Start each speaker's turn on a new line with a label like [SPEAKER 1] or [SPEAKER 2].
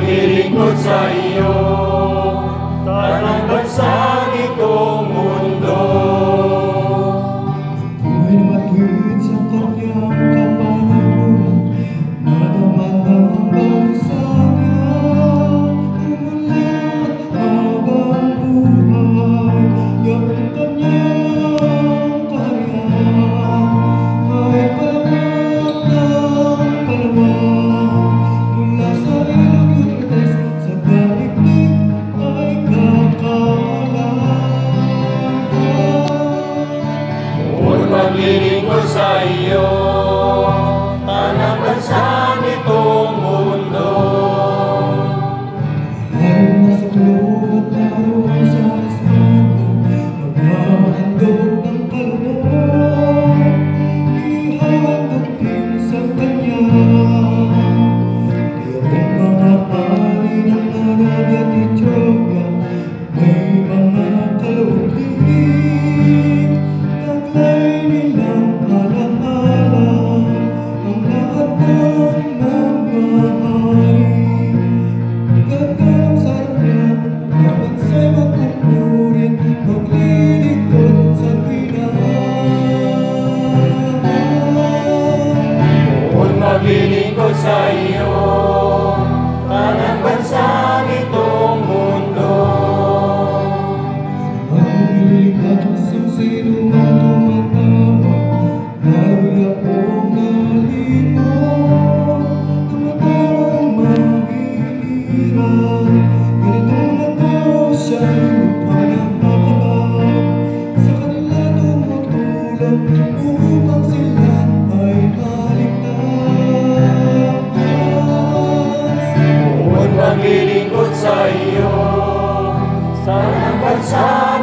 [SPEAKER 1] naglilingkod sa iyo. Bilingue sai io. piling ko sa iyo Tanang bansang itong mundo.
[SPEAKER 2] Ang ligtas ang sinong tumatawa Lalo akong nalimot Tumatawa ang mahirap Ganitong natawa siya'y magpalabak Sa kanila tumutulak upang sila
[SPEAKER 1] Sorry.